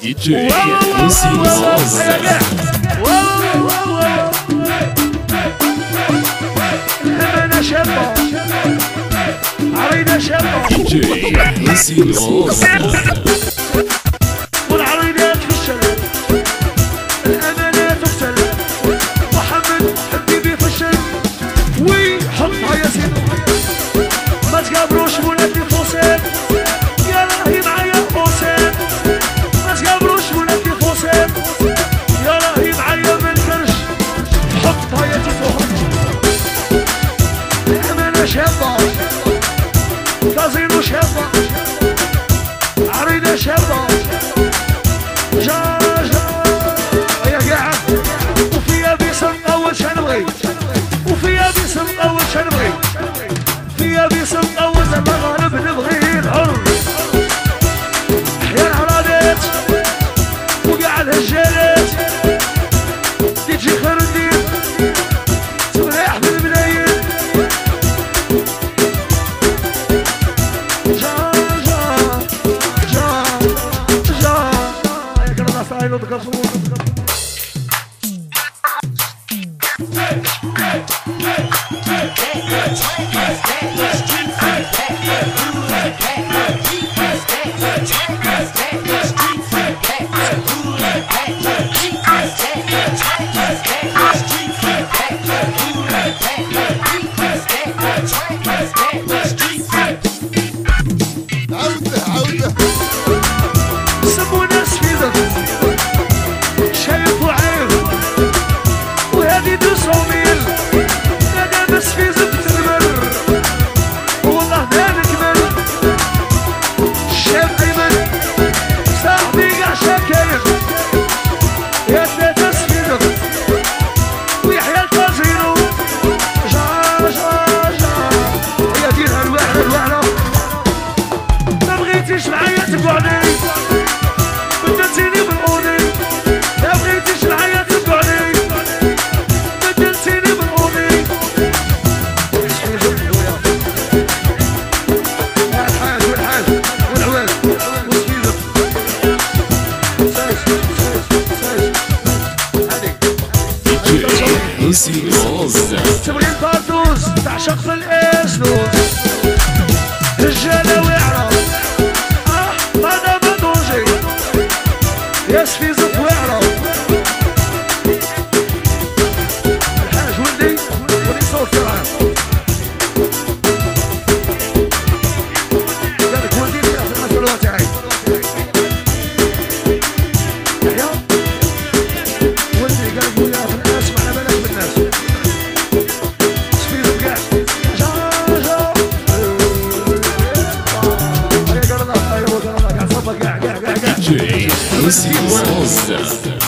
DJ DJ والعريضات في الشلل الأمانات تختلف محمد حبيبي في وي حطها يا سيدي ما تقابلوش ولاد ayrıldık asıl olduk. Hey! سي روز تبغي البردوز تعشق في الاسلوز رجاله ويعرف آه هذا بدوجي يسفي زف ويعرف الحاج ولدي ولي صوت العام قالك ولدي في المسؤوليه تاعي يحيى Lucy Souza.